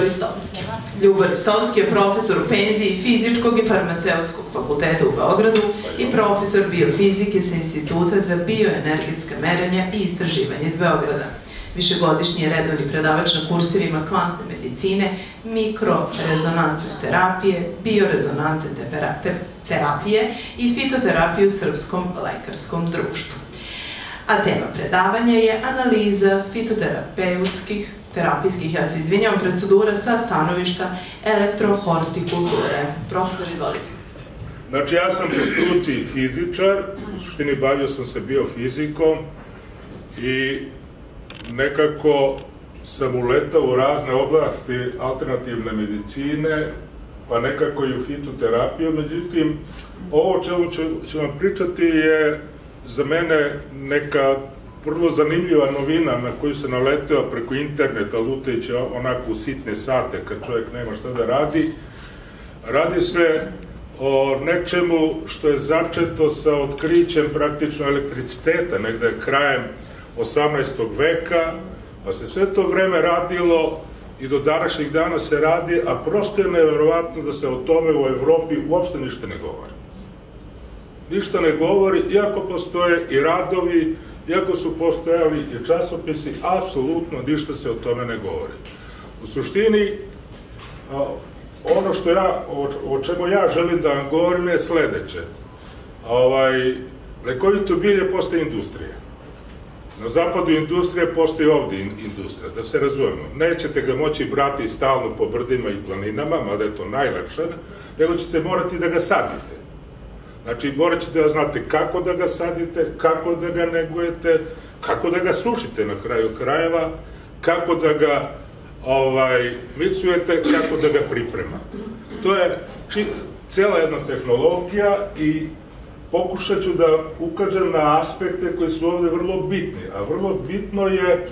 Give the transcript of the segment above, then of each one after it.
Ljubo Ristovski. Ljubo Ristovski je profesor u penziji Fizičkog i farmaceutskog fakulteta u Beogradu i profesor biofizike sa Instituta za bioenergetska merenja i istraživanje iz Beograda. Višegodišnji je redovni predavač na kursevima kvantne medicine, mikrorezonantne terapije, biorezonantne terapije i fitoterapije u Srpskom lekarskom društvu. A tema predavanja je analiza fitoterapeutskih terapijskih, ja se izvinjam, procedura sa stanovišta elektrohortikulture. Profesor, izvolite. Znači, ja sam po struci fizičar, u suštini bavio sam se biofizikom i nekako sam uletao u razne oblasti alternativne medicine, pa nekako i u fitoterapiju, međutim, ovo čemu ću, ću vam pričati je za mene neka vrlo zanimljiva novina na koju se naleteo preko interneta, lutajući onako u sitne sate kad čovjek nema šta da radi. Radi se o nečemu što je začeto sa otkrićem praktično elektriciteta, negde krajem 18. veka, pa se sve to vreme radilo i do današnjih dana se radi, a prosto je neverovatno da se o tome u Evropi uopšte ništa ne govori. Ništa ne govori, iako postoje i radovi, iako su postojali i časopisi, apsolutno ništa se o tome ne govori. U suštini, ono što ja, o, čemu ja želim da vam govorim je sledeće. Ovaj, lekovito bilje postaje industrija. Na zapadu industrija postoji ovde industrija, da se razumemo. Nećete ga moći brati stalno po brdima i planinama, mada je to najlepše, nego ćete morati da ga sadite. Znači, morat ćete da znate kako da ga sadite, kako da ga negujete, kako da ga sušite na kraju krajeva, kako da ga ovaj, miksujete, kako da ga pripremate. To je či, cela jedna tehnologija i pokušat ću da ukažem na aspekte koji su ovde vrlo bitni, a vrlo bitno je,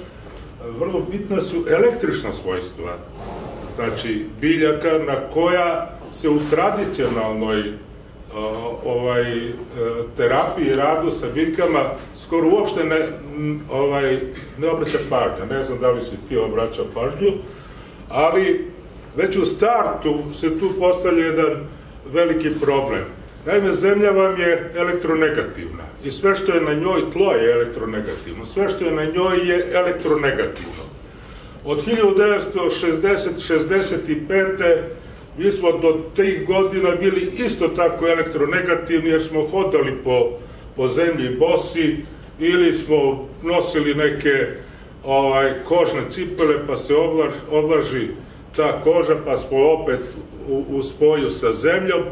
vrlo bitna su električna svojstva, znači biljaka na koja se u tradicionalnoj ovaj, e, terapiji, radu sa biljkama skoro uopšte ne, ovaj, ne obraća pažnja. Ne znam da li si ti obraćao pažnju, ali već u startu se tu postavlja jedan veliki problem. Naime, zemlja vam je elektronegativna i sve što je na njoj, tlo je elektronegativno, sve što je na njoj je elektronegativno. Od 1960-65 mi smo do tih godina bili isto tako elektronegativni jer smo hodali po, po zemlji bosi ili smo nosili neke ovaj, kožne cipele pa se oblaž, oblaži ta koža pa smo opet u, u spoju sa zemljom,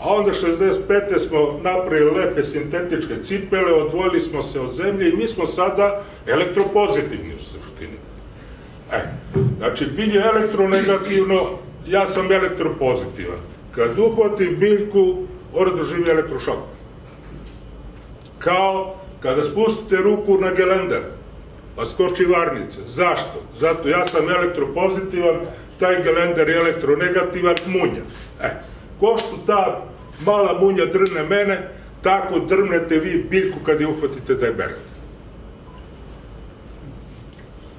a onda 65. smo napravili lepe sintetičke cipele, odvojili smo se od zemlje i mi smo sada elektropozitivni u suštini. E, znači, bilje elektronegativno, ja sam elektropozitivan. Kad uhvatim biljku, ona doživi elektrošok. Kao kada spustite ruku na gelender, pa skoči varnica. Zašto? Zato ja sam elektropozitivan, taj gelender je elektronegativan, munja. E, ko što ta mala munja drne mene, tako drnete vi biljku kad je uhvatite da je berete.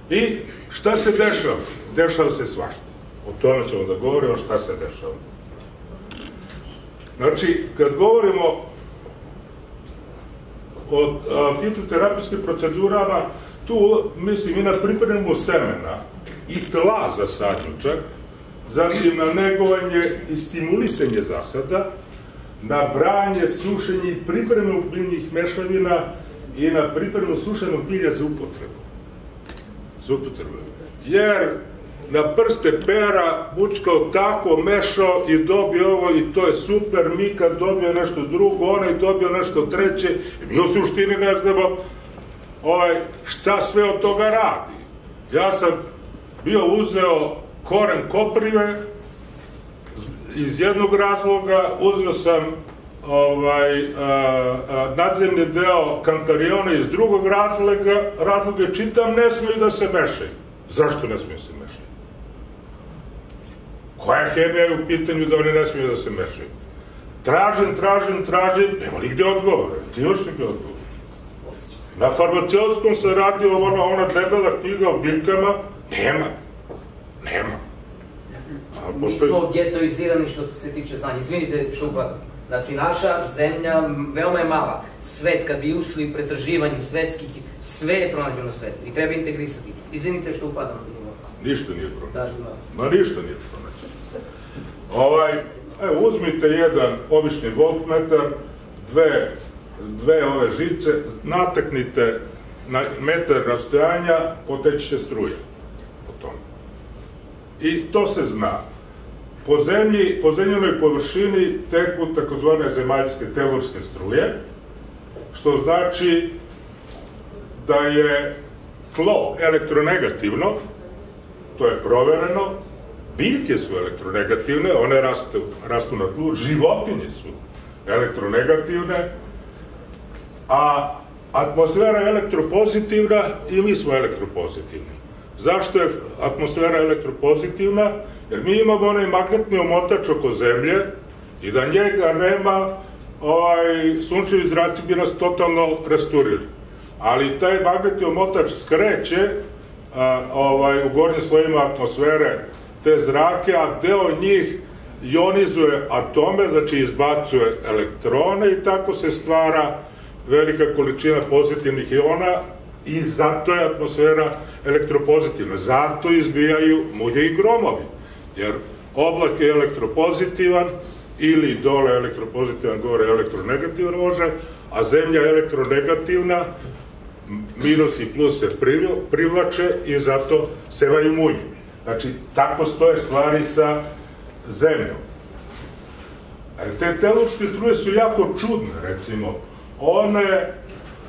I šta se dešava? Dešava se svašta. O tome ćemo da govorimo šta se dešava. Znači, kad govorimo o fitoterapijskim procedurama, tu, mislim, i na pripremu semena i tla za sadnjučak, zatim na negovanje i stimulisanje zasada, na branje, sušenje i pripremu biljnih mešavina i na pripremu sušenog bilja za upotrebu. Za upotrebu. Jer na prste pera mučkao tako, mešao i dobio ovo i to je super, mi kad dobio nešto drugo, onaj dobio nešto treće, i mi u suštini ne znamo ovaj, šta sve od toga radi. Ja sam bio uzeo koren koprive iz jednog razloga, uzeo sam ovaj, a, a, nadzemni deo kantariona iz drugog razloga, razloga čitam, ne smiju da se mešaju. Zašto ne smiju se mešaju? Koja hemija je u pitanju da oni ne smiju da se mešaju? Tražim, tražim, tražim, nema nigde odgovore. Ti još nigde odgovore. Na farmaceutskom se radi ona, ona debela knjiga o biljkama, nema. Nema. A Mi smo getoizirani što se tiče znanja. Izvinite što upadam. Znači, naša zemlja veoma je mala. Svet, kad bi ušli u pretraživanju svetskih, sve je pronađeno na svetu i treba integrisati. Izvinite što upadam. Ništa nije pronađeno. Da, da. Ma ništa nije pronađeno. Ovaj, evo, uzmite jedan obični voltmetar, dve, dve ove žice, nateknite na metar rastojanja, poteći će struje po. I to se zna. Po zemlji, po zemljenoj površini teku takozvane zemaljske telorske struje, što znači da je tlo elektronegativno, to je provereno, biljke su elektronegativne, one rastu, rastu na tlu, životinje su elektronegativne, a atmosfera je elektropozitivna i mi smo elektropozitivni. Zašto je atmosfera elektropozitivna? Jer mi imamo onaj magnetni omotač oko zemlje i da njega nema, ovaj, sunčevi zraci bi nas totalno rasturili. Ali taj magnetni omotač skreće a, ovaj, u gornjim slojima atmosfere te zrake, a deo njih ionizuje atome, znači izbacuje elektrone i tako se stvara velika količina pozitivnih iona i zato je atmosfera elektropozitivna. Zato izbijaju mulje i gromovi. Jer oblak je elektropozitivan ili dole elektropozitivan, gore elektronegativan može, a zemlja je elektronegativna, minus i plus se privlače i zato sevaju mulje. Znači, tako stoje stvari sa zemljom. E, te telučke struje su jako čudne, recimo. One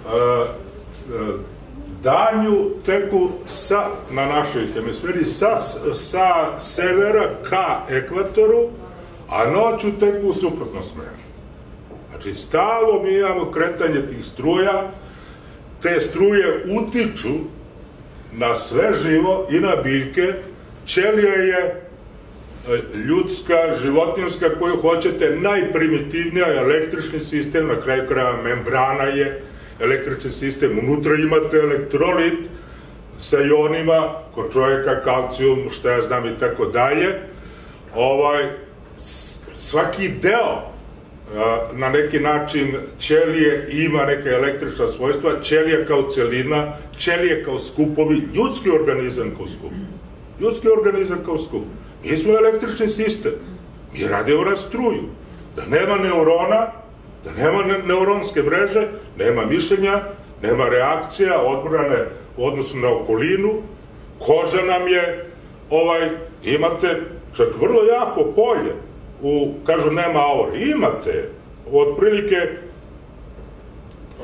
uh, uh, danju teku sa, na našoj hemisferi sa, sa severa ka ekvatoru, a noću teku u suprotnom smeru. Znači, stalo mi imamo kretanje tih struja, te struje utiču na sve živo i na biljke, ćelija je e, ljudska, životinjska, koju hoćete, najprimitivnija električni sistem, na kraju kraja membrana je, električni sistem, unutra imate elektrolit sa ionima, kod čovjeka kalcijum, šta ja znam i tako dalje, ovaj, svaki deo na neki način ćelije ima neka električna svojstva, ćelija kao celina, ćelije kao skupovi, ljudski organizam kao skup. Ljudski organizam kao skup. Mi smo električni sistem. Mi radimo na struju. Da nema neurona, da nema ne neuronske mreže, nema mišljenja, nema reakcija, odbrane u odnosu na okolinu, koža nam je, ovaj, imate čak vrlo jako polje, u, kažu, nema aure, imate, otprilike,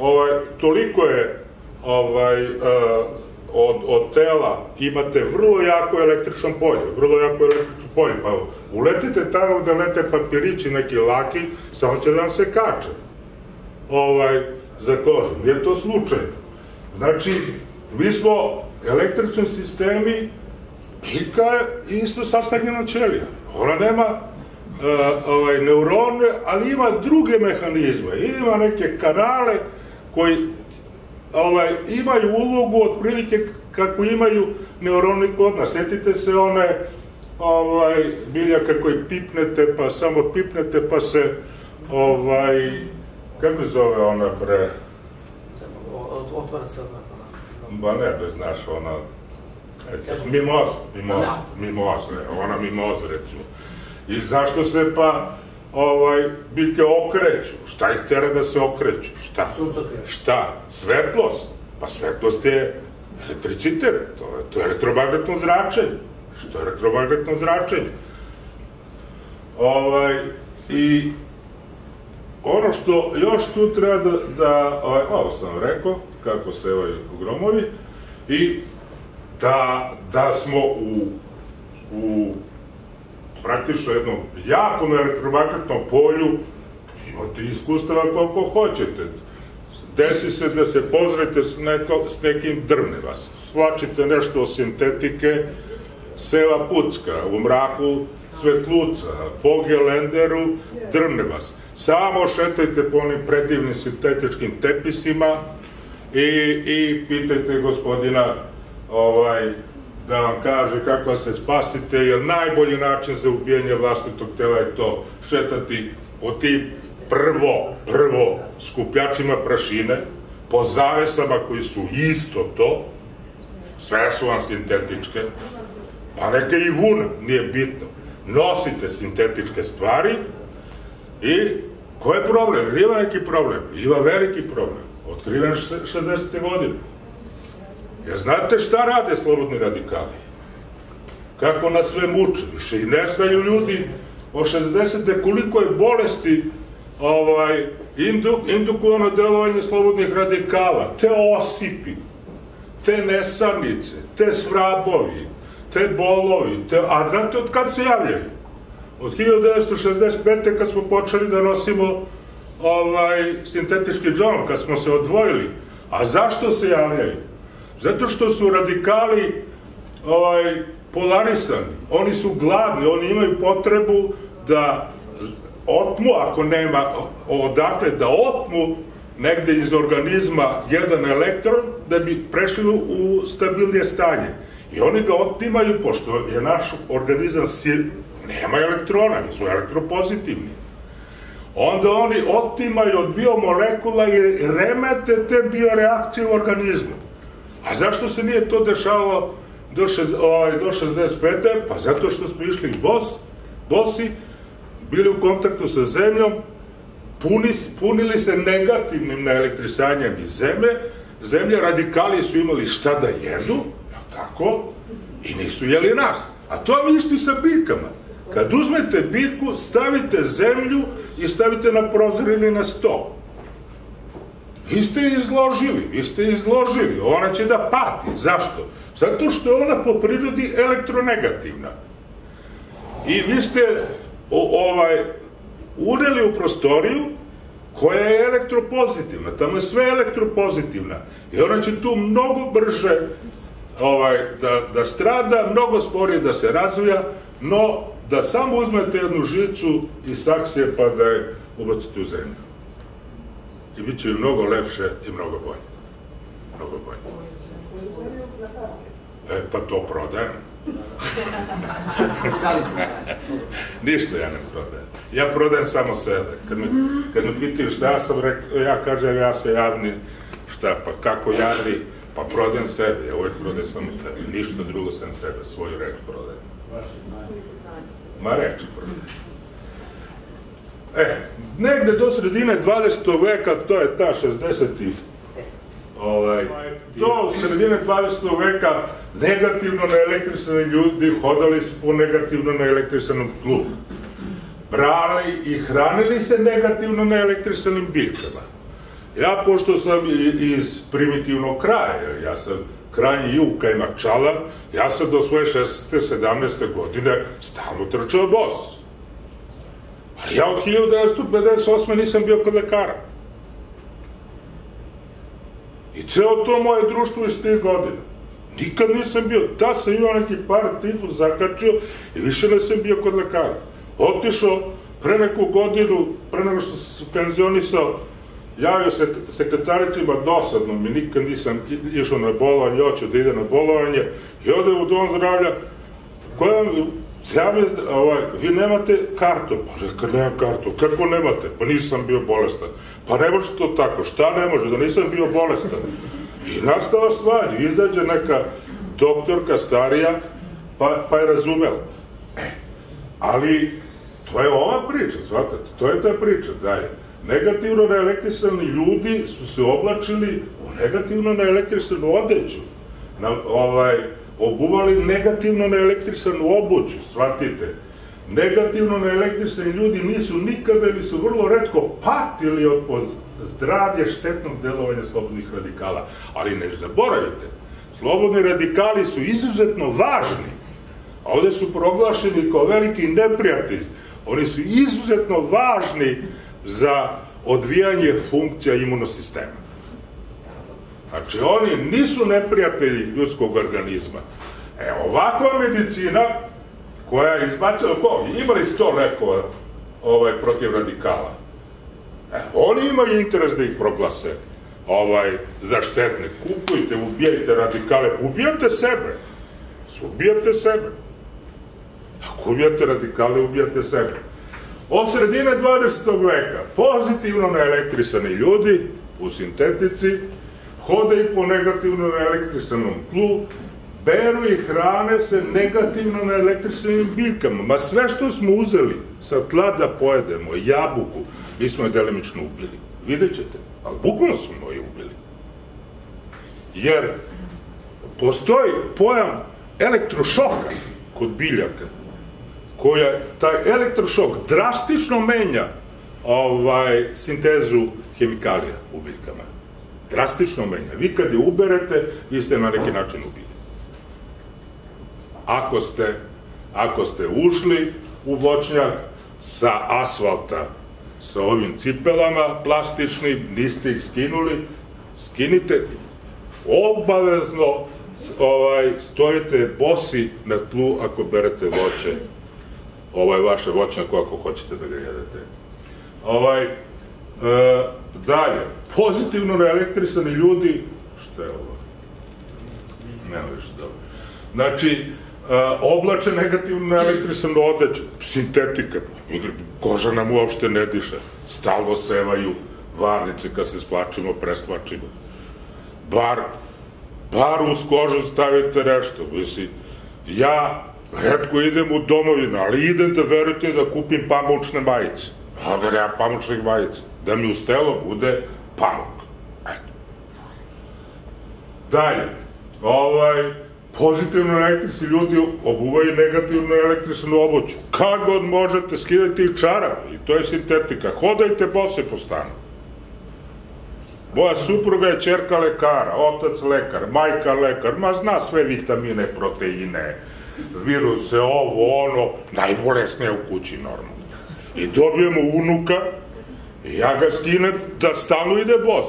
ovaj, toliko je, ovaj, uh, od, od tela imate vrlo jako električno polje, vrlo jako električno polje, pa uletite tamo da lete papirići neki laki, samo će da vam se kače ovaj, za kožu. Nije to slučajno. Znači, mi smo električni sistemi, biljka je isto sastavljena ćelija. Ona nema uh, ovaj, neurone, ali ima druge mehanizme. Ima neke kanale koji ovaj, imaju ulogu otprilike kako imaju neuroni kod nas. Sjetite se one ovaj, biljaka koji pipnete, pa samo pipnete, pa se ovaj, kako zove ona pre... Otvara se ona. Ba ne, bez znaš, ona... Mimoz, mimoz, mimoz, ne, ona mimoz, recimo. I zašto se pa ovaj, biljke okreću? Šta ih tera da se okreću? Šta? Šta? Svetlost. Pa svetlost je elektricitet, to je, to je elektromagnetno zračenje. Što je elektromagnetno zračenje? Ovaj, I ono što još tu treba da, da ovaj, ovo sam rekao, kako se ovaj gromovi, i da, da smo u, u praktično jednom jakom elektromagnetnom polju, imate iskustava koliko hoćete. Desi se da se pozrete s, neko, s nekim drvne vas. Svlačite nešto o sintetike, seva pucka, u mraku svetluca, po gelenderu, drvne vas. Samo šetajte po onim predivnim sintetičkim tepisima i, i pitajte gospodina ovaj, da vam kaže kako se spasite, jer najbolji način za ubijanje vlastitog tela je to šetati po tim prvo, prvo skupljačima prašine, po zavesama koji su isto to, sve su vam sintetičke, pa neka i vuna, nije bitno. Nosite sintetičke stvari i ko je problem? Ima neki problem? Ima veliki problem. Otkriven 60. godine. Jer znate šta rade slobodni radikali? Kako nas sve muče? Više i ne znaju ljudi o 60. koliko je bolesti ovaj, indu, indukovano delovanje slobodnih radikala, te osipi, te nesamice, te svrabovi, te bolovi, te, a znate od kad se javljaju? Od 1965. kad smo počeli da nosimo ovaj, sintetički džon, kad smo se odvojili. A zašto se javljaju? Zato što su radikali ovaj, polarisani. Oni su gladni, oni imaju potrebu da otmu, ako nema odakle, da otmu negde iz organizma jedan elektron da bi prešli u stabilnije stanje. I oni ga otimaju, pošto je naš organizam nema elektrona, mi smo elektropozitivni. Onda oni otimaju od biomolekula i remete te bioreakcije u organizmu. A zašto se nije to dešavalo do, ovaj, do 65. Pa zato što smo išli bos, bosi, bili u kontaktu sa zemljom, puni, punili se negativnim naelektrisanjem iz zemlje, zemlje radikali su imali šta da jedu, tako, i nisu jeli nas. A to mi isti sa biljkama. Kad uzmete biljku, stavite zemlju i stavite na prozor ili na sto. Vi ste izložili, vi ste izložili, ona će da pati. Zašto? Zato što je ona po prirodi elektronegativna. I vi ste o, ovaj, uneli u prostoriju koja je elektropozitivna, tamo je sve elektropozitivna i ona će tu mnogo brže ovaj, da, da strada, mnogo sporije da se razvija, no da samo uzmete jednu žicu i saksije pa da je ubacite u zemlju. I bit će mnogo lepše i mnogo bolje. Mnogo bolje. E, pa to prodajem. Ništa ja ne prodajem. Ja prodajem samo sebe. Kad me, kad me pitaju šta ja sam rekao, ja kažem ja se javni, šta pa kako javni, pa prodajem sebe, ja uvek prodajem samo sebe. Ništa drugo sam sebe, svoju reč prodajem. Ma reč prodajem. E, negde do sredine 20. veka, to je ta 60. Ovaj, do sredine 20. veka negativno naelektrisani ljudi hodali su po negativno naelektrisanom tlu. Brali i hranili se negativno naelektrisanim biljkama. Ja, pošto sam iz primitivnog kraja, ja sam krajnji juka i makčalan, ja sam do svoje 16. 17. godine stalno trčao bos. Ali ja od 1958. nisam bio kod lekara. I ceo to moje društvo iz tih godina. Nikad nisam bio, da sam imao neki par tifus zakačio i više nisam bio kod lekara. Otišao pre neku godinu, pre nego što sam se penzionisao, javio se sekretaritima dosadno, mi nikad nisam išao na bolovanje, hoću da ide na bolovanje, i ode u dom zdravlja, koja Ja mi, ovaj, vi nemate kartu, pa reka nemam kartu, kako nemate? Pa nisam bio bolestan. Pa ne može to tako, šta ne može, da nisam bio bolestan? I nastava svađa, izađe neka doktorka starija, pa, pa je razumela. E, ali, to je ova priča, shvatate, to je ta priča, je Negativno naelektrisani ljudi su se oblačili u negativno naelektrisanu odeću. Na, ovaj, obuvali negativno naelektrisanu obuću, shvatite. Negativno naelektrisani ljudi nisu nikada ili su vrlo redko patili od zdravlje štetnog delovanja slobodnih radikala. Ali ne zaboravite, slobodni radikali su izuzetno važni, a ovde su proglašeni kao veliki neprijatelj. Oni su izuzetno važni za odvijanje funkcija imunosistema. Znači, oni nisu neprijatelji ljudskog organizma. E, ovakva medicina, koja je izbačila, ko, imali sto lekova ovaj, protiv radikala. E, oni imaju interes da ih proglase ovaj, za štetne. Kupujte, ubijajte radikale, ubijate sebe. Ubijate sebe. Ako ubijate radikale, ubijate sebe. Od sredine 20. veka pozitivno naelektrisani ljudi u sintetici hodaju po negativno naelektrisanom tlu, beru i hrane se negativno naelektrisanim biljkama. Ma sve što smo uzeli sa tla da pojedemo, jabuku, mi smo je delimično ubili. Vidjet ćete, ali bukvalno smo je ubili. Jer postoji pojam elektrošoka kod biljaka, koja taj elektrošok drastično menja ovaj, sintezu hemikalija u biljkama. Drastično menja. Vi kad je uberete, vi ste na neki način ubili. Ako ste, ako ste ušli u voćnjak sa asfalta, sa ovim cipelama plastičnim, niste ih skinuli, skinite, obavezno ovaj, stojite bosi na tlu ako berete voće, ovaj vaše voćnjako ako hoćete da ga jedete. Ovaj, e, dalje, pozitivno reelektrisani ljudi, šta je ovo? Ne više dobro. Znači, oblače negativno neelektrisanu odeću, sintetika, koža nam uopšte ne diše, stalno sevaju varnice kad se splačimo, presplačimo. Bar bar uz kožu stavite nešto. Mislim, ja redko idem u domovinu, ali idem da verujete da kupim pamučne majice. A da nema pamučnih majica. Da mi uz telo bude pamuk. Eto. Dalje. Ovaj, pozitivno elektrisni ljudi obuvaju negativno elektrisnu obuću. Kad god možete, skidajte i čarap, i to je sintetika. Hodajte bose po stanu. Moja supruga je čerka lekara, otac lekar, majka lekar, ma zna sve vitamine, proteine, viruse, ovo, ono, najbolesnije u kući normalno. I dobijemo unuka, ja ga skinem da stalno ide bos.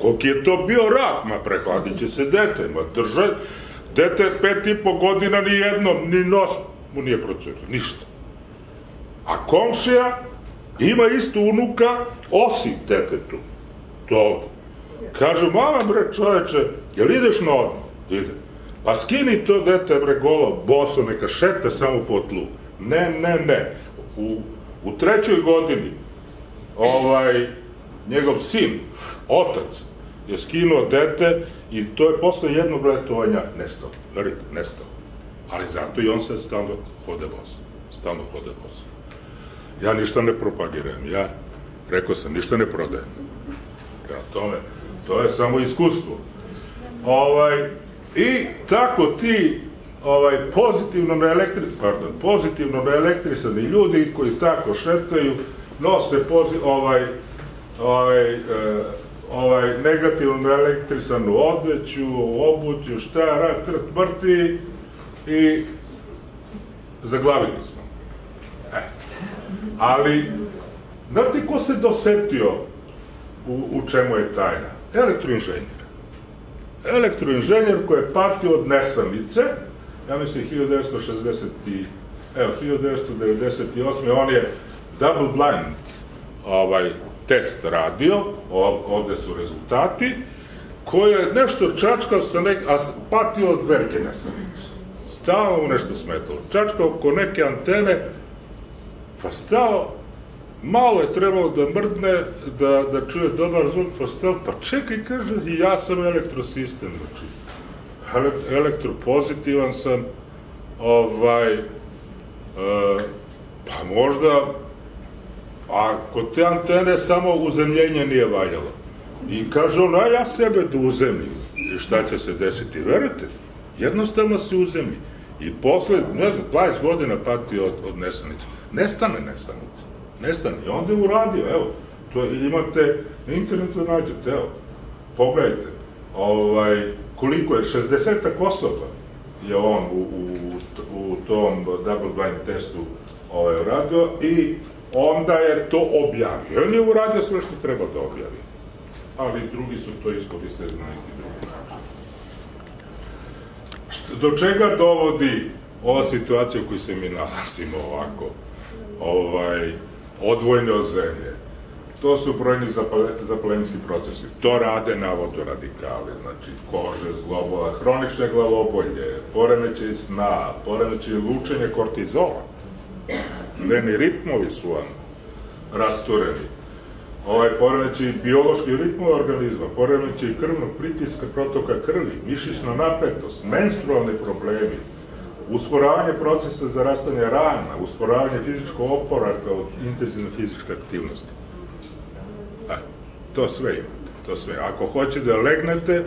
Koliko je to bio rak, ma prehladit će se dete, ma drže, dete pet i po godina ni jedno, ni nos mu nije procurio, ništa. A komšija ima isto unuka, osim detetu. To Kažu, mama bre čoveče, jel ideš na odmah? Ide. Pa skini to dete bre golo, boso, neka šeta samo po tlu. Ne, ne, ne. U, u trećoj godini ovaj, njegov sin, otac, je skinuo dete i to je posle jednog letovanja nestao. Verite, nestao. Ali zato i on se stalno hode bos. Stalno hode bos. Ja ništa ne propagiram, ja rekao sam, ništa ne prodajem. Prema tome, To je samo iskustvo. Ovaj, I tako ti ovaj, pozitivno naelektri, pardon, pozitivno naelektrisani ljudi koji tako šetaju, nose pozi, ovaj, ovaj, e, ovaj negativno naelektrisanu odveću, obuću, šta, rak, trt, mrti i zaglavili smo. E. Ali, znate ko se dosetio u, u čemu je tajna? elektroinženjer. Elektroinženjer koji je patio od nesamice, ja mislim 1960 i, evo, 1998. on je double blind ovaj, test radio, ovde su rezultati, koji je nešto čačkao sa nek, a patio od velike nesamice. Stalo mu nešto smetalo. Čačkao oko neke antene, pa stao malo je trebalo da mrdne, da, da čuje dobar zvuk, pa stav, pa čekaj, kaže, i ja sam elektrosistem, znači, elektropozitivan sam, ovaj, e, pa možda, a kod te antene samo uzemljenje nije valjalo. I kaže on, a ja sebe da uzemljim. I šta će se desiti? Verujte, jednostavno se uzemlji. I posle, ne znam, 20 godina pati od, od nesanice. Nestane nesanica nestane. I onda je uradio, evo, to imate, na internetu nađete, evo, pogledajte, ovaj, koliko je, 60 osoba je on u, u, u tom double blind testu ovaj, uradio i onda je to objavio. On je uradio sve što treba da objavi. Ali drugi su to iskoristili na neki drugi način. Do čega dovodi ova situacija u kojoj se mi nalazimo ovako? Ovaj, odvojene od zemlje. To su brojni zapalenički procesi. To rade navodno radikali, znači kože, zglobova, hronične glavobolje, poremećaj sna, poremećaj lučenja kortizola. Neni ritmovi su vam rastureni. Ovaj poremećaj biološki ritmova organizma, poremećaj krvnog pritiska, protoka krvi, mišićna napetost, menstrualni problemi, usporavanje procesa za rastanje rana, usporavanje fizičkog oporavka od intenzivne fizičke aktivnosti. E, to sve imate, to sve. Ako hoćete da legnete,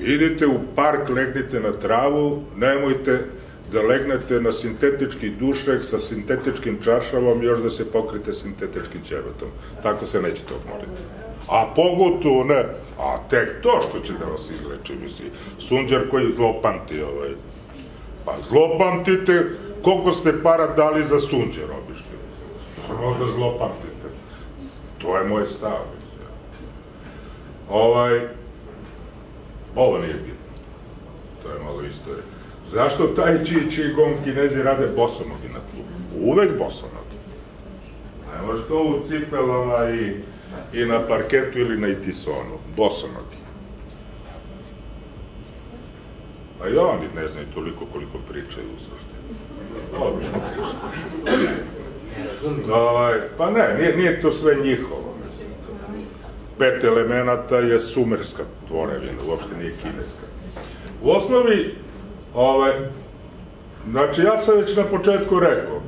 idite u park, legnite na travu, nemojte da legnete na sintetički dušek sa sintetičkim čaršavom, još da se pokrite sintetičkim ćebetom. Tako se nećete odmoriti. A pogotovo ne, a tek to što će da vas izleči, misli, sunđer koji zlopamti ovaj, Pa zlopamtite koliko ste para dali za sunđer obište. Normalno da zlopamtite. To je moj stav. Ovaj, ovo nije bitno. To je malo istorije. Zašto taj či či gong kinezi rade bosonogi na tlu? Uvek bosonogi. Ne može to u cipelama i, i na parketu ili na itisonu. Bosonogi. A i oni ne znaju toliko koliko pričaju u suštini. Ovaj, pa ne, nije, nije to sve njihovo. Pet elemenata je sumerska tvorevina, uopšte nije kineska. U osnovi, ovaj, znači ja sam već na početku rekao,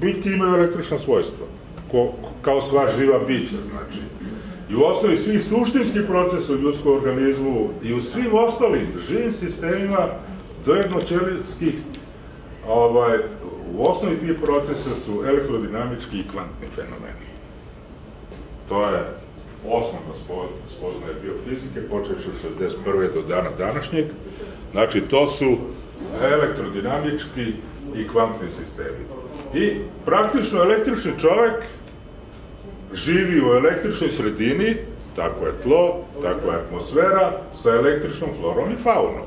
biljke imaju električna svojstva, ko, kao sva živa bića, znači. I u osnovi svih suštinskih procesa u ljudskom organizmu i u svim ostalim živim sistemima dojednoćelijskih ovaj, u osnovi tih procesa su elektrodinamički i kvantni fenomeni. To je osnovna spoznaje biofizike, počeši od 61. do dana današnjeg. Znači, to su elektrodinamički i kvantni sistemi. I praktično električni čovek živi u električnoj sredini, tako je tlo, tako je atmosfera, sa električnom florom i faunom.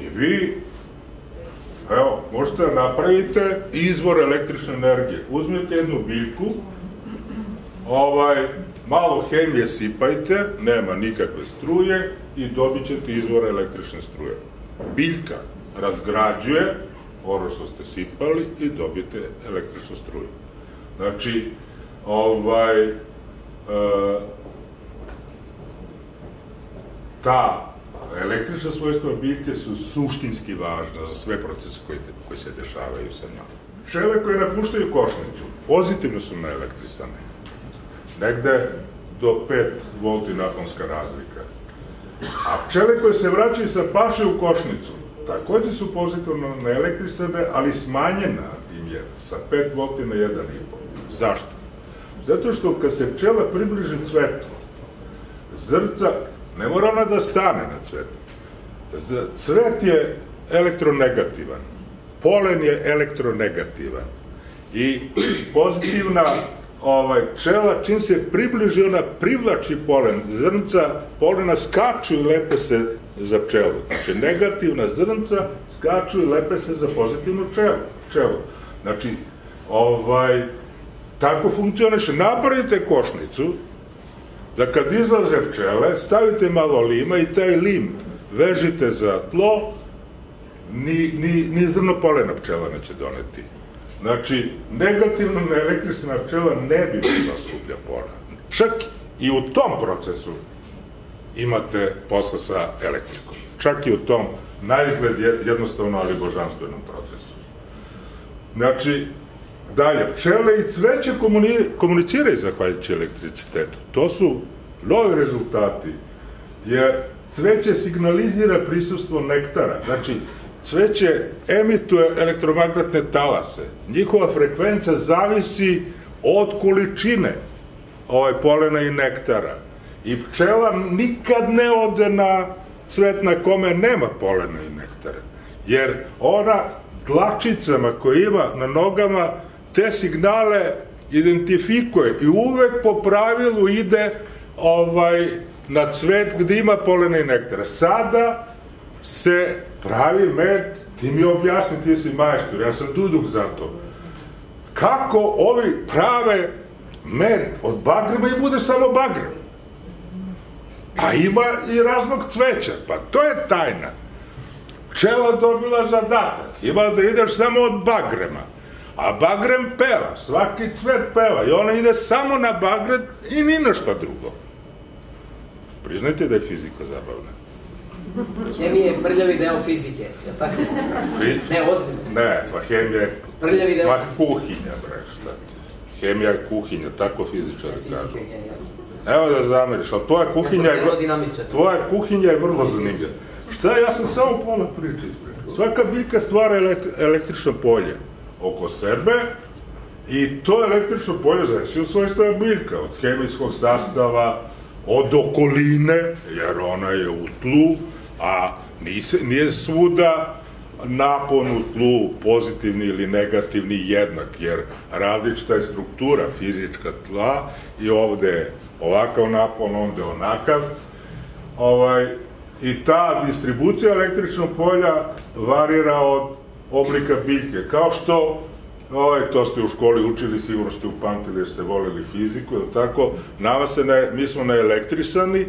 I vi, evo, možete da napravite izvor električne energije. Uzmete jednu biljku, ovaj, malo hemije sipajte, nema nikakve struje i dobit ćete izvor električne struje. Biljka razgrađuje ono što ste sipali i dobijete električnu struju. Znači, ovaj, e, ta električna svojstva biljke su suštinski važna za sve procese koji, koji se dešavaju sa njom. Pčele koje napuštaju košnicu pozitivno su naelektrisane. Negde do 5 volti naponska razlika. A pčele koje se vraćaju sa paše u košnicu takođe su pozitivno naelektrisane, ali smanjena im je sa 5 volti na 1,5. Zašto? Zato što kad se pčela približi cvetu, zrca, ne mora ona da stane na cvetu. Cvet je elektronegativan. Polen je elektronegativan. I pozitivna ovaj, pčela, čim se približi, ona privlači polen. Zrnca polena skaču i lepe se za pčelu. Znači, negativna zrnca skaču i lepe se za pozitivnu pčelu. pčelu. Znači, ovaj, Tako funkcioniše. Napravite košnicu, da kad izlaze pčele, stavite malo lima i taj lim vežite za tlo, ni, ni, ni zrno polena pčela neće doneti. Znači, negativno neelektrisna pčela ne bi bila skuplja pola. Čak i u tom procesu imate posla sa elektrikom. Čak i u tom najgled jednostavno, ali božanstvenom procesu. Znači, Dalje, pčele i cveće komuniciraju zahvaljujući elektricitetu. To su novi rezultati, jer cveće signalizira prisustvo nektara. Znači, cveće emituje elektromagnetne talase. Njihova frekvenca zavisi od količine ovaj polena i nektara. I pčela nikad ne ode na cvet na kome nema polena i nektara. Jer ona dlačicama koje ima na nogama te signale identifikuje i uvek po pravilu ide ovaj na cvet gde ima polena i nektara. Sada se pravi med, ti mi objasni, ti si majstor, ja sam duduk za to. Kako ovi prave med od bagrema i bude samo bagrem? A ima i raznog cveća, pa to je tajna. pčela dobila zadatak, ima da ideš samo od bagrema, a bagrem peva, svaki cvet peva i ona ide samo na bagret i ni na šta drugo. Priznajte da je fizika zabavna. Hemija je prljavi deo fizike, je tako? Ne, ozbiljno. Ne, pa hemija je... Prljavi deo pa kuhinja, bre, šta. Hemija je kuhinja, tako fizičari kažu. Evo da zameriš, ali tvoja kuhinja je... Tvoja kuhinja je vrlo zanimljiva. Šta, ja sam samo pola priče ispričao. Svaka biljka stvara električno polje oko sebe i to električno polje zavisi u svojstva biljka, od hemijskog sastava, od okoline, jer ona je u tlu, a nise, nije svuda napon u tlu pozitivni ili negativni jednak, jer različita je struktura fizička tla i ovde je ovakav napon, onda je onakav. Ovaj, I ta distribucija električnog polja varira od oblika biljke. Kao što, ovaj, to ste u školi učili, sigurno ste upamtili jer ste volili fiziku, ili tako, nama se, ne, mi smo naelektrisani,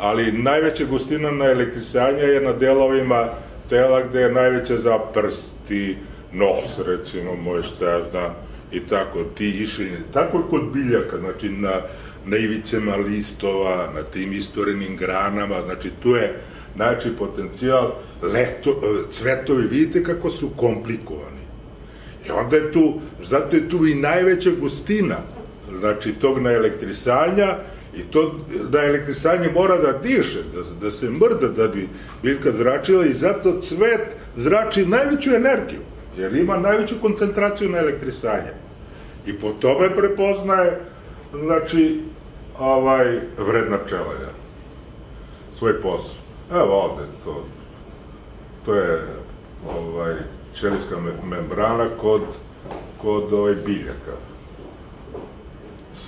ali najveća gustina na elektrisanja je na delovima tela gde je najveća za prsti, nos, recimo, moj šta ja znam, i tako, ti išli, tako je kod biljaka, znači na, na ivicama listova, na tim istorenim granama, znači tu je najveći potencijal, leto, cvetovi, vidite kako su komplikovani. I onda je tu, zato je tu i najveća gustina, znači tog naelektrisanja, I to da elektrisanje mora da diše, da, da se mrda da bi biljka zračila i zato cvet zrači najveću energiju, jer ima najveću koncentraciju na elektrisanje. I po tome prepoznaje, znači, ovaj, vredna pčelalja. Svoj posao. Evo ovde, to, to je ovaj, čelijska membrana kod, kod ovaj biljaka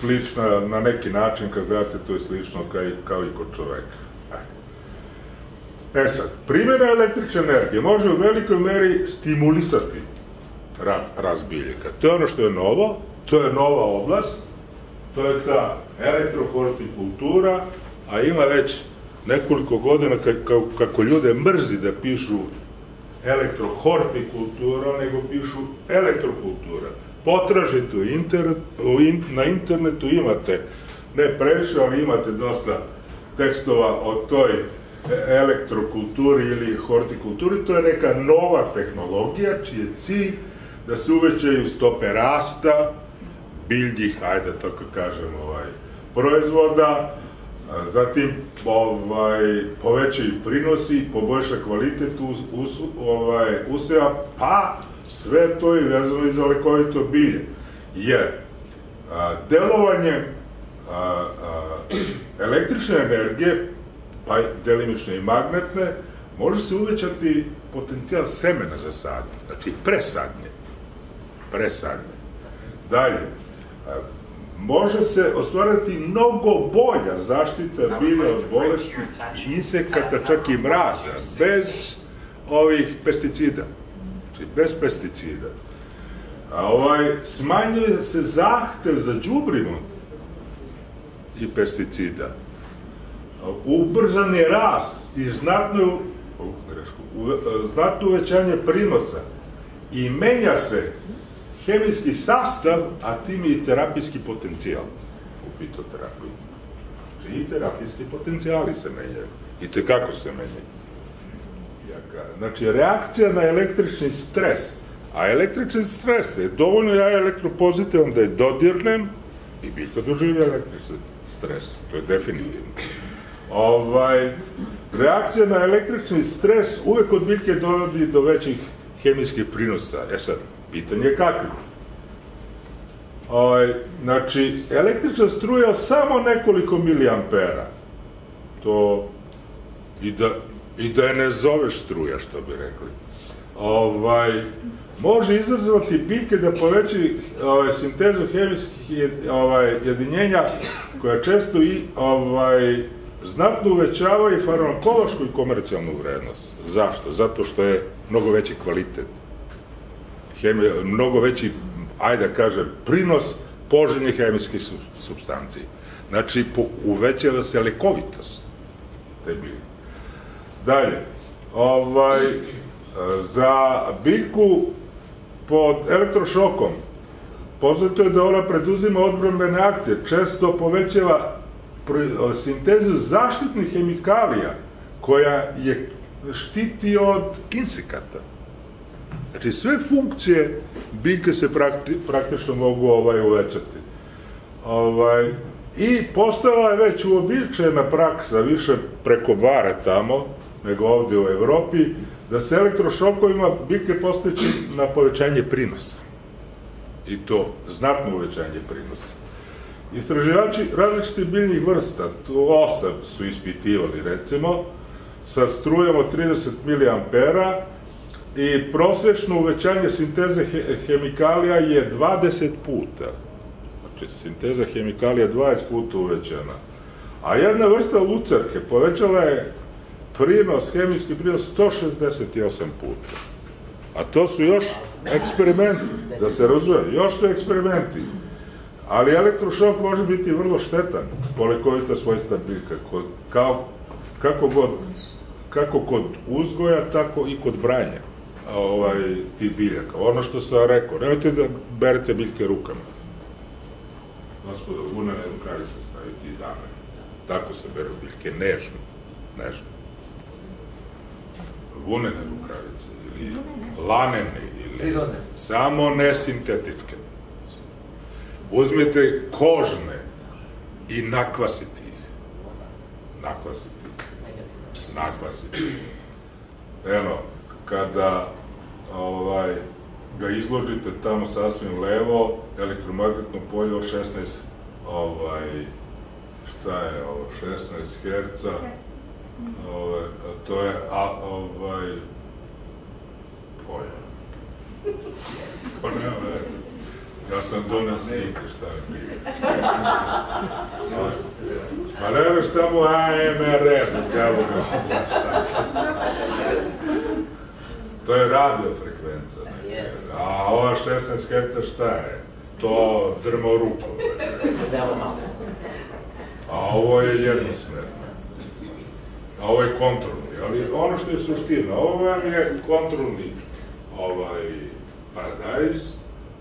slična na neki način, kad gledate, to je slično kao i, kao i kod čoveka. E sad, primjena električne energije može u velikoj meri stimulisati rad razbiljeka. To je ono što je novo, to je nova oblast, to je ta elektrohortikultura, a ima već nekoliko godina kako ljude mrzi da pišu elektrohortikultura, nego pišu elektrokultura potražite u internet, u in, na internetu imate, ne previše, ali imate dosta tekstova o toj elektrokulturi ili hortikulturi, to je neka nova tehnologija čiji je cilj da se uvećaju stope rasta biljih, ajde tako kažem, ovaj, proizvoda, zatim ovaj, povećaju prinosi, poboljša kvalitet us, us, ovaj, useva, pa Sve to je vezano i za lekovito bilje. Jer a, delovanje a, a, električne energije, pa delimično i magnetne, može se uvećati potencijal semena za sadnje, znači presadnje. Presadnje. Dalje, a, može se ostvarati mnogo bolja zaštita bilja od bolesti, insekata, čak i mraza, bez ovih pesticida znači bez pesticida. A ovaj, smanjuje se zahtev za džubrinu i pesticida. Ubrzan je rast i znatno, znatno uvećanje prinosa i menja se hemijski sastav, a tim i terapijski potencijal u fitoterapiji. I terapijski potencijali se menjaju. I te kako se menjaju. Znači, reakcija na električni stres, a električni stres je dovoljno ja elektropozitivan da je dodirnem i biljka doživi električni stres. To je definitivno. Ovaj, reakcija na električni stres uvek od biljke dovodi do većih hemijskih prinosa. E sad, pitanje je kakvi? Ovaj, znači, električna struja samo nekoliko miliampera. To i da i da je ne zoveš struja, što bi rekli. Ovaj, može izazvati biljke da poveći ovaj, sintezu hemijskih ovaj, jedinjenja koja često i ovaj, znatno uvećava i farmakološku i komercijalnu vrednost. Zašto? Zato što je mnogo veći kvalitet. Hemija, mnogo veći, ajde da kažem, prinos poželjnih hemijskih substanciji. Znači, po, uvećava se lekovitost te biljke. Dalje, ovaj, Za biljku pod elektrošokom poznato je da ona preduzima odbrambene akcije, često povećava sintezu zaštitnih hemikalija koja je štiti od insekata. Znači sve funkcije biljke se prakti, praktično mogu ovaj uvećati. Ovaj, I postala je već uobičajena praksa, više preko bare tamo, nego ovde u Evropi, da se elektrošokovima biljke postići na povećanje prinosa. I to znatno uvećanje prinosa. Istraživači različitih biljnih vrsta, tu osam su ispitivali recimo, sa strujom od 30 mA i prosječno uvećanje sinteze hemikalija je 20 puta. Znači, sinteza hemikalija 20 puta uvećana. A jedna vrsta lucerke povećala je prinos, hemijski prinos 168 puta. A to su još eksperimenti, da se razume, još su eksperimenti. Ali elektrošok može biti vrlo štetan, polikovita svojstva biljka, kao, kako god, kako kod uzgoja, tako i kod branja ovaj, ti biljaka. Ono što sam rekao, nemojte da berete biljke rukama. Gospodo, vune ne rukavice staviti i dame. Tako se beru biljke, nežno, nežno. Vunene rukavice ili lanene ili Prirodne. samo ne sintetičke. Uzmite kožne i nakvasite ih. Nakvasite ih. Nakvasite ih. Eno, kada ovaj, ga izložite tamo sasvim levo, elektromagnetno polje od 16 ovaj, šta je ovo, 16 Hz, ovaj, to je a, ovaj, polje. Pa nema veze. Ja sam donao snimke šta je bilo. Ma nema šta mu AMRF, kako ga To je radio frekvenca. Yes. A ova 16 Hz šta je? To drmo rukom. Veoma malo. A ovo je jednosmerno. A ovo je kontrolni. Ali ono što je suština, ovo vam je kontrolni ovaj, paradajz,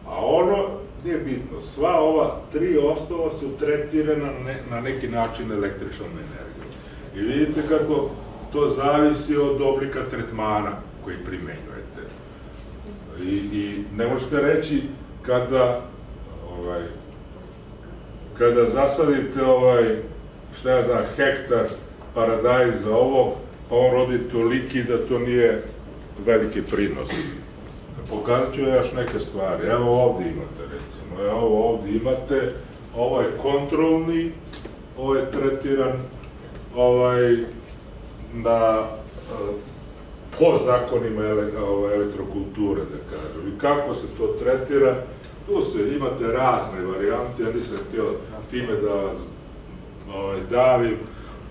a ono nije bitno. Sva ova tri ostova su tretirana ne, na neki način električnom energijom. I vidite kako to zavisi od oblika tretmana koji primenjujete. I, i ne možete reći kada ovaj, kada zasadite ovaj, šta ja znam, hektar paradajza ovog, pa on rodi toliki da to nije veliki prinos. Pokazat ću još neke stvari. Evo ovde imate recimo, evo ovde imate, ovo je kontrolni, ovo je tretiran ovaj, na po zakonima ovaj, elektrokulture, da kažem. I kako se to tretira, tu se imate razne varijante, ja nisam htio time da vas ovaj, davim,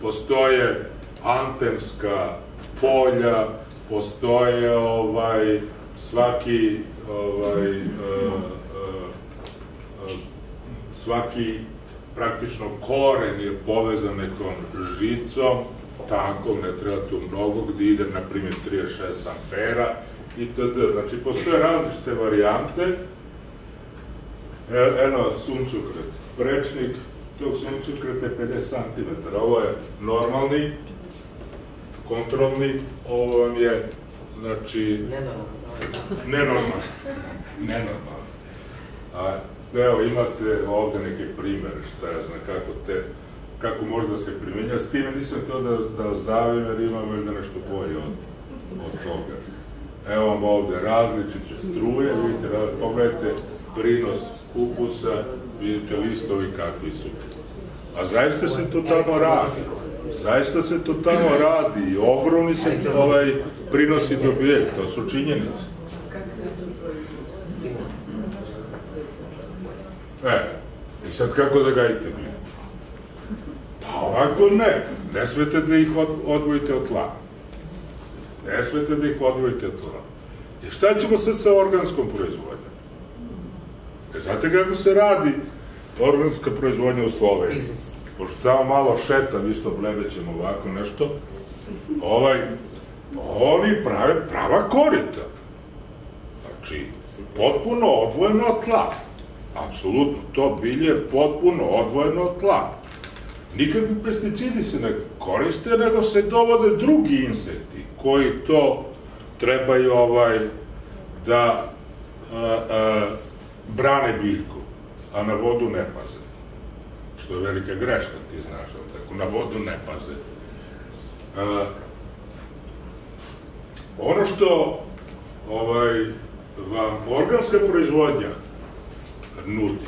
postoje antenska polja, postoje ovaj svaki ovaj uh, uh, svaki praktično koren je povezan nekom žicom, tankom, ne treba tu mnogo, gde ide, na primjer, 36 ampera itd. Znači, postoje različite varijante. E, eno, suncukret, prečnik tog suncokreta je 50 cm. Ovo je normalni, kontrolni, ovo vam je, znači... Nenormalno. Nenormalno. A, evo, imate ovde neke primere, šta ja znam, kako te kako može da se primenja. S time nisam to da, da zdavim jer imam možda nešto bolje od, od toga. Evo vam ovde različite struje, vidite, pogledajte prinos kupusa, vidite listovi kakvi su. A zaista se to tamo radi. Zaista se to tamo radi i ogromni se ovaj prinosi dobije, to su činjenice. E, i sad kako da gajite mi? A ovako ne, ne smete da ih od, odvojite od tla. Ne smete da ih odvojite od tla. I šta ćemo sad sa organskom proizvodnjom? E, znate kako se radi organska proizvodnja u Sloveniji? Pošto tamo malo šetam, isto bledećem ovako nešto, ovaj, oni prave prava korita. Znači, potpuno odvojeno od tla. Apsolutno, to bilje je potpuno odvojeno od tla. Nikakvi pesticidi se ne koriste, nego se dovode drugi insekti koji to trebaju ovaj, da a, a, brane biljku, a na vodu ne paze. Što je velika greška, ti znaš, tako, na vodu ne paze. A, ono što ovaj, vam organska proizvodnja nudi,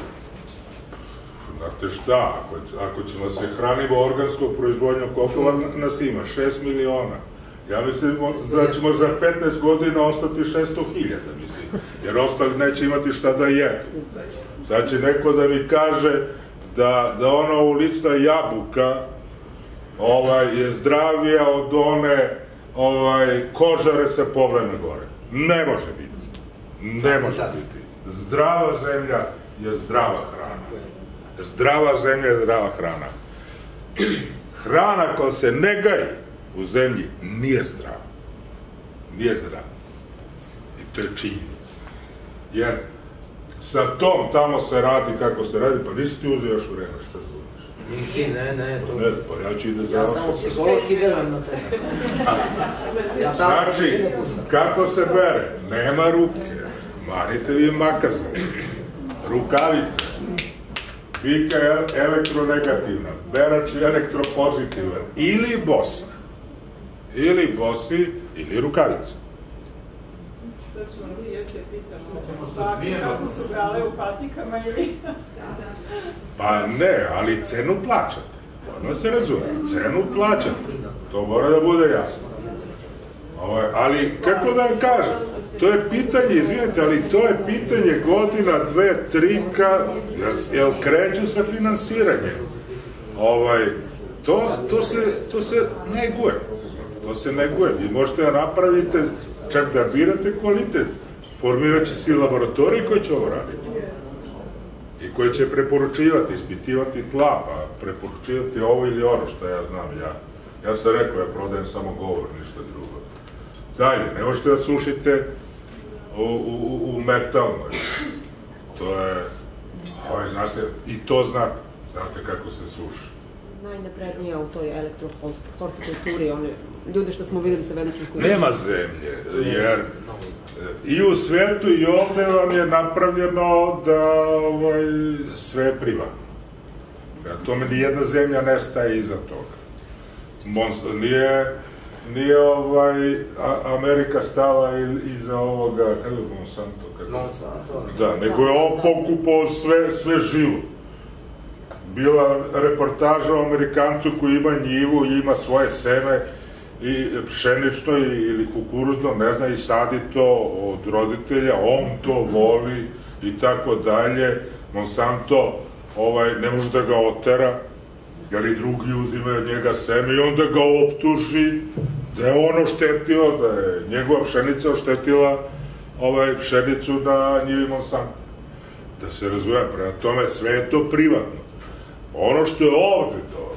znate šta, ako, ako ćemo se hranimo organskom proizvodnjom, koliko nas ima? 6 miliona. Ja mislim da ćemo za 15 godina ostati 600 hiljada, mislim, jer ostali neće imati šta da jedu. Sad će neko da mi kaže da, da ona ulična jabuka ovaj, je zdravija od one ovaj, kožare sa povreme gore. Ne može biti. Ne može biti. Zdrava zemlja je zdrava hrana. Zdrava zemlja je zdrava hrana. Hrana koja se ne gaji u zemlji nije zdrava. Nije zdrava. I to je činjenica. Jer sa tom tamo se radi kako se radi, pa nisi ti uzeo još vreme, šta zoveš? Nisi, ne, ne, to... Ne, pa ja ću i da Ja samo psihološki delujem na ja znači, kako se bere? Nema ruke. Marite vi makaze. Rukavice. Bika je elektronegativna, berač je elektropozitivan. Ili bosa. Ili bosi, ili rukavice. Sad ćemo mi djece pitamo bake kako su brale u patikama ili... Pa ne, ali cenu plaćate. Ono se razume. Cenu plaćate. To mora da bude jasno. Ovo, ovaj, ali, kako da vam kažem, to je pitanje, izvinite, ali to je pitanje godina, dve, tri, ka, jel kreću sa finansiranjem. Ovaj, to, to, se, to se neguje. To se neguje. Vi možete da napravite, čak da birate kvalitet. Formirat će se laboratorij koji će ovo raditi. I koji će preporučivati, ispitivati tla, pa preporučivati ovo ili ono što ja znam. Ja, ja sam rekao, ja prodajem samo govor, ništa drugo. Dalje, ne možete da sušite u, u, u metal. To je, ovaj, zna se, i to znate, znate kako se suši. Najnaprednija u toj elektrohortikulturi, one ljude što smo videli sa velikim kućima. Nema zemlje, jer i u svetu i ovde vam je napravljeno da ovaj, sve je privatno. Ja, tome nijedna zemlja nestaje iza toga. Monster, nije, nije ovaj, a, Amerika stala iza ovoga, kako je Monsanto? Kako? Monsanto. Da, nego je on pokupao sve, sve živo. Bila reportaža o Amerikancu koji ima njivu i ima svoje seme i pšenično ili kukuruzno, ne zna, i sadi to od roditelja, on to voli i tako dalje. Monsanto ovaj, ne može da ga otera, jer i drugi uzimaju od njega seme i onda ga optuži da je on oštetio, da je njegova pšenica oštetila ovaj, pšenicu na njivi Monsanto. Da se razumije, prema tome sve je to privatno. Ono što je ovde dobro,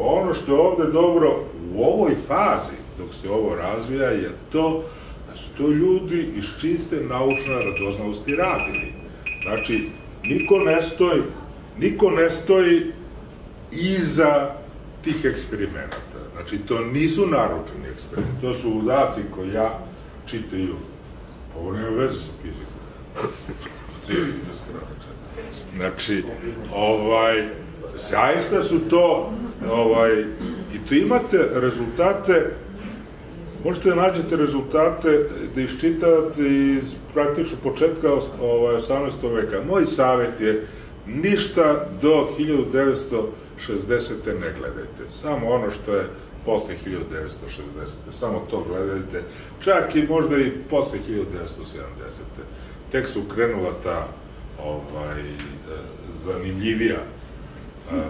ono što je ovde dobro u ovoj fazi, dok se ovo razvija, je to da su to ljudi iz čiste naučne radoznalosti radili. Znači, niko ne stoji, niko ne stoji iza tih eksperimenata. Znači, to nisu naručeni eksperimenti, to su udaci koji ja čitaju. Ovo nema veze sa fizikom. Znači, ovaj, zaista su to, ovaj, i tu imate rezultate, možete da nađete rezultate, da iščitavate iz praktično početka ovaj, 18. veka. Moj savjet je ništa do 1960. ne gledajte. Samo ono što je posle 1960. Samo to gledajte. Čak i možda i posle 1970. Tek su krenula ta ovaj, zanimljivija a,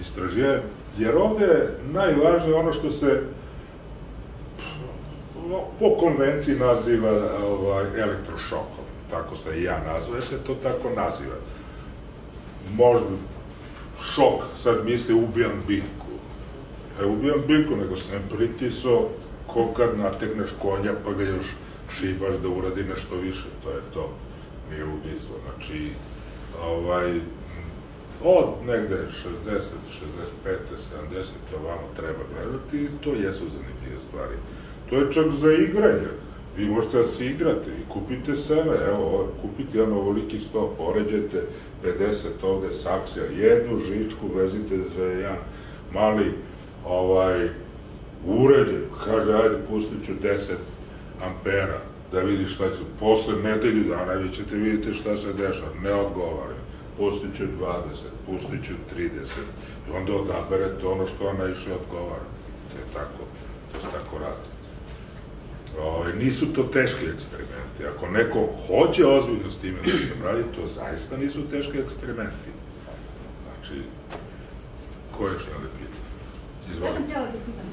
istraživanja, jer ovde je najvažnije ono što se po konvenciji naziva ovaj, elektrošokom. Tako se i ja nazove, se to tako naziva. Možda šok, sad misli ubijam biljku. Ne ubijam biljku, nego sam pritisao ko kad nategneš konja pa ga još šibaš da uradi nešto više, to je to. Nije ubistvo. Znači, ovaj, od negde 60, 65, 70, ovamo treba gledati i to jesu zanimljive stvari. To je čak za igranje. Vi možete da se igrate i kupite seme, evo, kupite jedan ovoliki sto, poređete 50 ovde saksija, jednu žičku vezite za jedan mali ovaj, uređaj, kaže, ajde, pustit ću 10 ampera, da vidi šta će, posle nedelju dana vi ćete vidite šta se dešava, ne odgovaram, pustit ću 20, pustit ću 30, i onda odaberete ono što vam najviše odgovara. To je tako, to se tako radi. Ove, ovaj, nisu to teški eksperimenti. Ako neko hoće ozbiljno s time da se radi, to zaista nisu teški eksperimenti. Znači, ko je što ne pita? Izvolite. Ja sam htjela da pitam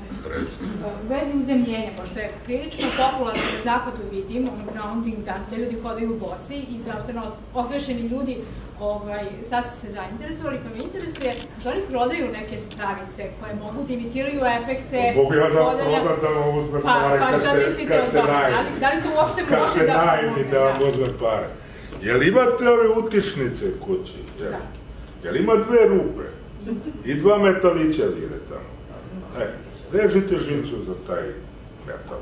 Vezim zemljenja, pošto je prilično popularno na zapadu vidim, ono grounding, da gde ljudi hodaju u bosi i zdravstveno osvešeni ljudi ovaj, sad su se zainteresovali, pa me interesuje, da li prodaju neke spravice koje mogu da imitiraju efekte Mogu ja da prodam da vam uzme pa, pare pa, kad, pa, ste, kad ste najmi. Da li, da to uopšte može da... Kad ste najmi da vam uzme pare. Jel imate ove utišnice kući? Jel? Da. Jel ima dve rupe? I dva metalića vire tamo? E, vežite žincu za taj metal.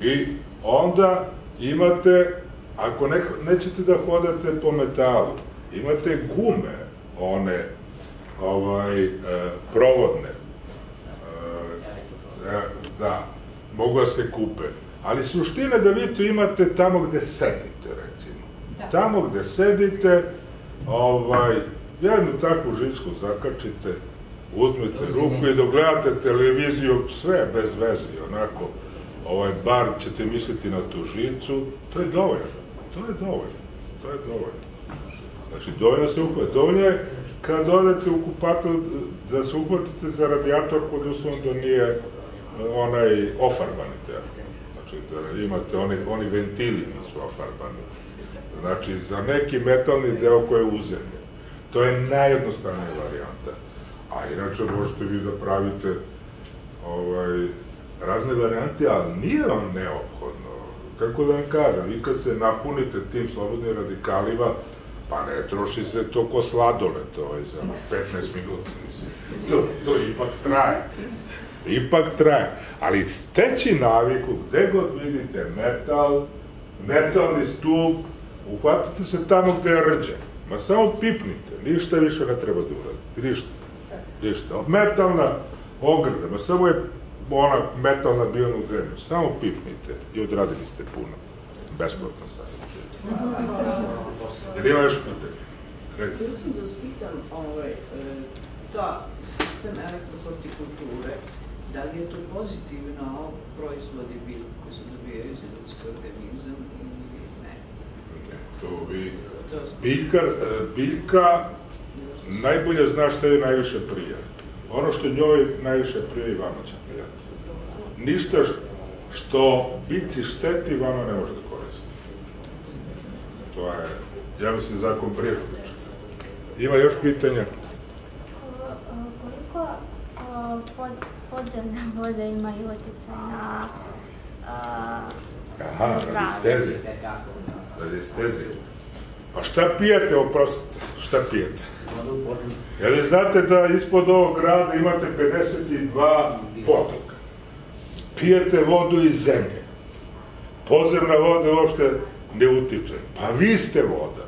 I onda imate, ako ne, nećete da hodate po metalu, imate gume, one, ovaj, e, provodne, e, da, mogu da se kupe. Ali suština da vi tu imate tamo gde sedite, recimo. Da. Tamo gde sedite, ovaj, jednu takvu žičku zakačite, uzmete ruku i dok gledate televiziju, sve bez veze, onako, ovaj, bar ćete misliti na tu žicu, to je dovoljno, to je dovoljno, to je dovoljno. Znači, dovoljno se uhvati, dovoljno je kad odete u kupatu da se uhvatite za radijator pod uslovom da nije onaj ofarbani te. Znači, da imate, oni, oni ventili nisu ofarbani. Znači, za neki metalni deo koji uzete. To je najjednostavnija varijanta. A inače možete vi da pravite ovaj, razne varijante, ali nije vam neophodno. Kako da vam kažem, vi kad se napunite tim slobodnim radikalima, pa ne troši se to ko sladoled, to je za 15 minuta, mislim. To, to ipak traje. Ipak traje. Ali steći naviku, gde god vidite metal, metalni stup, uhvatite se tamo gde je rđe. Ma samo pipnite, ništa više ne treba da uradite, ništa. Ništa. Metalna ograda, ma samo je ona metalna bijena u zemlju. Samo pipnite i odradili ste puno. Besplatno sad. Jel ima još pitanje? Htio sam da vas pitam, ovaj, e, ta sistem elektrohortikulture, da li je to pozitivno proizvodi biljka koji se dobijaju iz ljudski organizam ili ne? To bi... Biljka, e, biljka najbolje zna šta je najviše prija. Ono što njoj najviše prija i vama će prijati. Ništa što bici šteti vama ne može da koristi. To je, ja mislim, zakon prijatelja. Ima još pitanja? Koliko pod, podzemna voda ima i utjecaj na Aha, radi stezi. Radi stezi. Pa šta pijete, oprostite, šta pijete? Jel znate da ispod ovog grada imate 52 potoka? Pijete vodu iz zemlje. Podzemna voda uopšte ne utiče. Pa vi ste voda.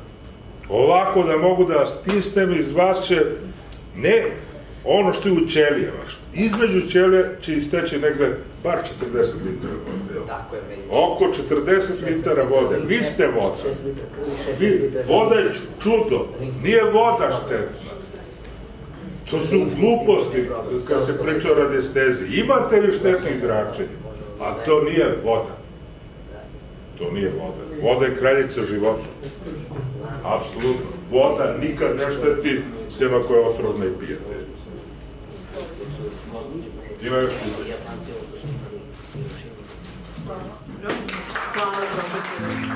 Ovako da mogu da stisnem iz vas će ne ono što je u ćelijama. Između ćelije će isteći negde bar 40 litara vode. Tako je, meni. Oko 40 litara vode. Vi ste voda. 6 litara. Voda je čudo. Nije voda štetna. To su gluposti kad se priča o radiestezi. Imate li štetnih zračenja? A to nije voda. To nije voda. Voda je kraljica života. Apsolutno. Voda nikad ne šteti, sem ako je otrovna i pijete. Ima još pitanja. Hvala, profesor.